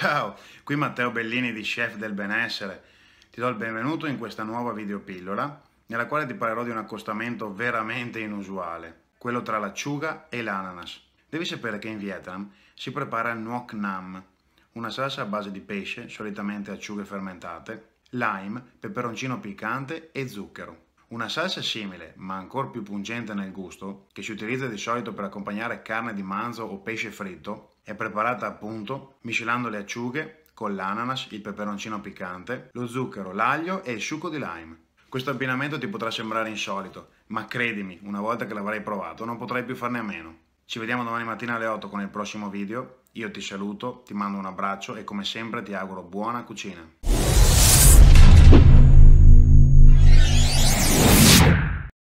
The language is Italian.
Ciao, qui Matteo Bellini di Chef del Benessere. Ti do il benvenuto in questa nuova videopillola nella quale ti parlerò di un accostamento veramente inusuale, quello tra l'acciuga e l'ananas. Devi sapere che in Vietnam si prepara il Nuoc Nam, una salsa a base di pesce, solitamente acciughe fermentate, lime, peperoncino piccante e zucchero. Una salsa simile, ma ancora più pungente nel gusto, che si utilizza di solito per accompagnare carne di manzo o pesce fritto, è preparata appunto miscelando le acciughe con l'ananas, il peperoncino piccante, lo zucchero, l'aglio e il succo di lime. Questo abbinamento ti potrà sembrare insolito, ma credimi, una volta che l'avrai provato non potrai più farne a meno. Ci vediamo domani mattina alle 8 con il prossimo video, io ti saluto, ti mando un abbraccio e come sempre ti auguro buona cucina.